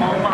all